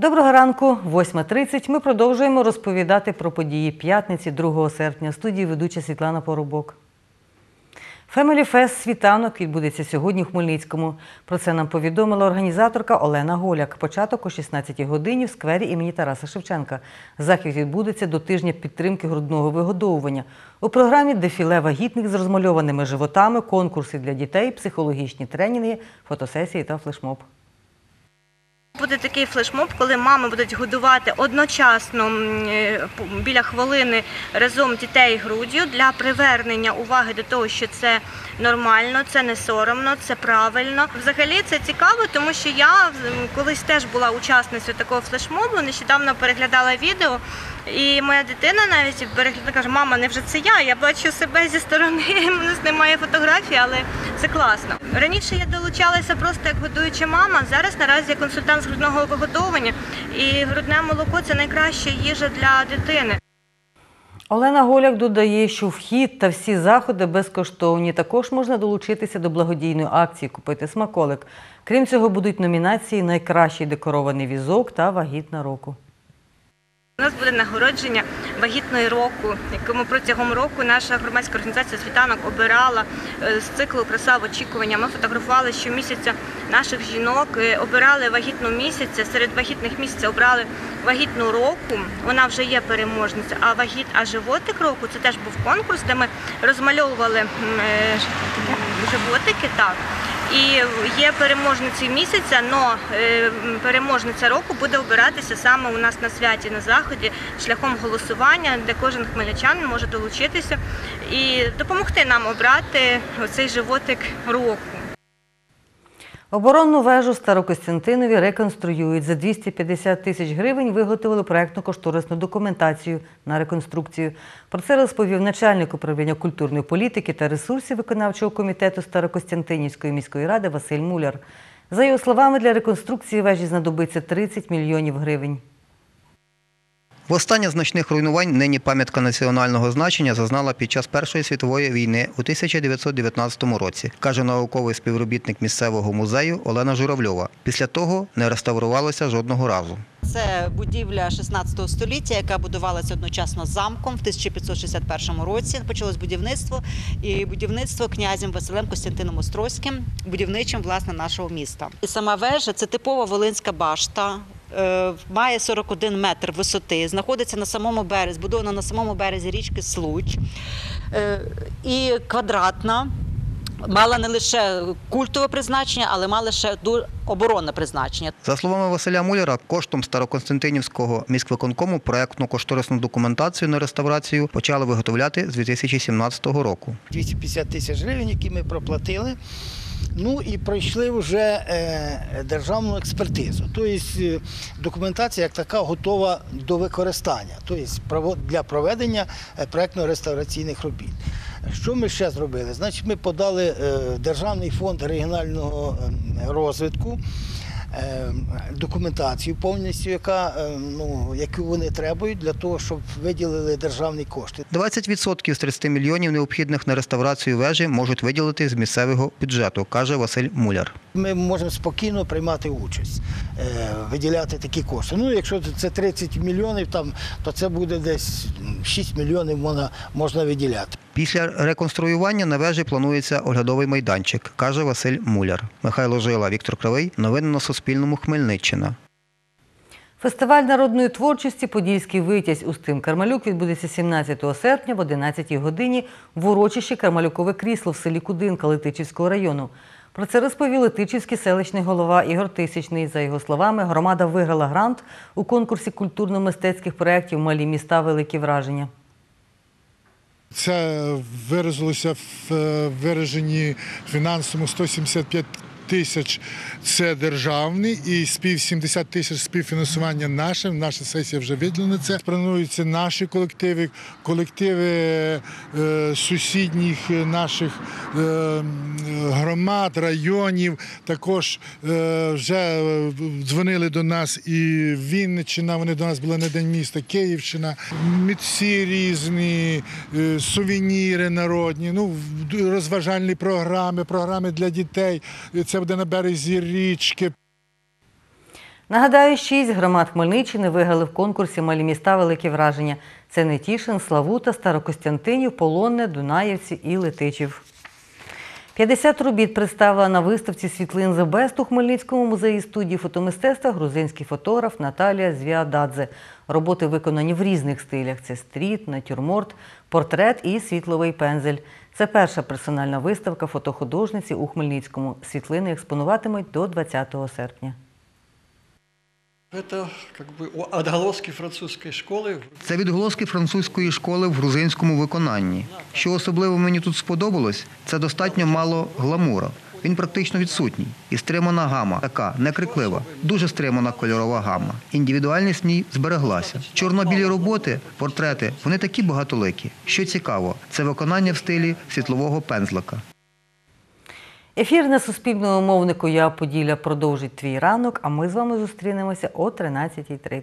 Доброго ранку, 8.30. Ми продовжуємо розповідати про події п'ятниці 2 серпня. Студії ведуча Світлана Поробок. Family Fest світанок відбудеться сьогодні в Хмельницькому. Про це нам повідомила організаторка Олена Голяк. Початок о 16-й годині в сквері імені Тараса Шевченка. Захід відбудеться до тижня підтримки грудного вигодовування. У програмі дефіле вагітних з розмальованими животами, конкурси для дітей, психологічні тренінги, фотосесії та флешмоб. Буде такий флешмоб, коли мами будуть годувати одночасно е, біля хвилини разом дітей груддю для привернення уваги до того, що це нормально, це не соромно, це правильно. Взагалі це цікаво, тому що я колись теж була учасницею такого флешмобу, нещодавно переглядала відео. І моя дитина навіть переглядала, каже, мама, не вже це я. Я бачу себе зі сторони. У нас немає фотографії, але це класно. Раніше я долучалася просто як годуюча мама. Зараз наразі я консультант з грудного вигодовування, і грудне молоко це найкраща їжа для дитини. Олена Голяк додає, що вхід та всі заходи безкоштовні. Також можна долучитися до благодійної акції Купити смаколик. Крім цього, будуть номінації Найкращий декорований візок та Вагітна року. У нас буде нагородження вагітної року, якому протягом року наша громадська організація світанок обирала е, з циклу Краса в очікування. Ми фотографували щомісяця наших жінок, е, обирали вагітну місяця. Серед вагітних місяців обрали вагітну року. Вона вже є переможниця. А вагіт, а животик року це теж був конкурс, де ми розмальовували е, животики. І є переможницею місяця, але переможниця року буде обиратися саме у нас на святі на заході шляхом голосування, де кожен хмельничанин може долучитися і допомогти нам обрати цей животик року. Оборонну вежу Старокостянтинові реконструюють. За 250 тисяч гривень виготовили проєктно-кошторисну документацію на реконструкцію. Про це розповів начальник управління культурної політики та ресурсів виконавчого комітету Старокостянтинівської міської ради Василь Муляр. За його словами, для реконструкції вежі знадобиться 30 мільйонів гривень. Востаннє значних руйнувань нині пам'ятка національного значення зазнала під час Першої світової війни у 1919 році, каже науковий співробітник місцевого музею Олена Журавльова. Після того не реставрувалося жодного разу. Це будівля 16 століття, яка будувалася одночасно замком в 1561 році. Почалось будівництво і будівництво князем Василем Костянтином Острозьким, будівничим власне нашого міста. І сама вежа це типова волинська башта. Е, Має 41 метр висоти, знаходиться на самому березі, збудована на самому березі річки Случ Е, і квадратна. Мала не лише культове призначення, але мала ще оборонне призначення. За словами Василя Муляра, коштом Староконстантинівського міськвиконкому проектну кошторисну документацію на реставрацію почали виготовляти з 2017 року. 250 тисяч гривень, які ми проплатили. Ну і пройшли вже е, державну експертизу. Тобто е, документація як така готова до використання, тобто для проведення е, проектно-реставраційних робіт. Що ми ще зробили? Значить, ми подали Державний фонд регіонального е, розвитку. Е, Документацію повністю, яка е, ну яку вони требують для того, щоб виділили державні кошти. 20% з 30 мільйонів необхідних на реставрацію вежі можуть виділити з місцевого бюджету, каже Василь Муляр. Ми можемо спокійно приймати участь, е, виділяти такі кошти. Ну, якщо це 30 мільйонів, там, то це буде десь 6 мільйонів можна, можна виділяти. Після реконструювання на вежі планується оглядовий майданчик, каже Василь Муляр. Михайло Жила, Віктор Кривий. Новини на Суспільному. Хмельниччина. Фестиваль народної творчості Подільський витязь Устим Кармалюк відбудеться 17 серпня в 11 годині в урочищі Кармалюкове крісло в селі Кудинка Летичівського району. Про це розповів Летичівський селищний голова Ігор Тисячний. За його словами, громада виграла грант у конкурсі культурно-мистецьких проєктів Малі міста великі враження. Це виразилося в е, вираженні фінансовому 175 тисяч це державний і спів 70 тисяч співфінансування наше. Наша сесія вже виділена це. Плануються наші колективи, колективи е, сусідніх наших е, громад, районів. Також е, вже дзвонили до нас і Вінниччина. Вони до нас були на день міста, Київщина, митці різні, сувеніри народні, ну розважальні програми, програми для дітей. Це буде на березі річки. Нагадаю, шість громад Хмельниччини виграли в конкурсі Малі міста великі враження. Це Нетішин, Славута, Старокостянтинів, Полонне, Дунаєвці і Летичів. 50 робіт представила на виставці світлин The Best у Хмельницькому музеї студії фотомистецтва грузинський фотограф Наталія Звіададзе. Роботи виконані в різних стилях: це стріт, натюрморт, портрет і світловий пензель. Це перша персональна виставка фотохудожниці у Хмельницькому. Світлини експонуватимуть до 20 серпня. Это как бы о- отголоски французской школы. Це відголоски французької школи в грузинському виконанні. Що особливо мені тут сподобалось, це достатньо мало гламура. Він практично відсутній. І стримана гама, така некриклива, дуже стримана кольорова гама. Індивідуальність в ній збереглася. Чорно-білі роботи, портрети, вони такі багатоликі. Що цікаво, це виконання в стилі світлового пензлика. Ефір на суспільному мовнику Я Поділля продовжить твій ранок, а ми з вами зустрінемося о 13.30.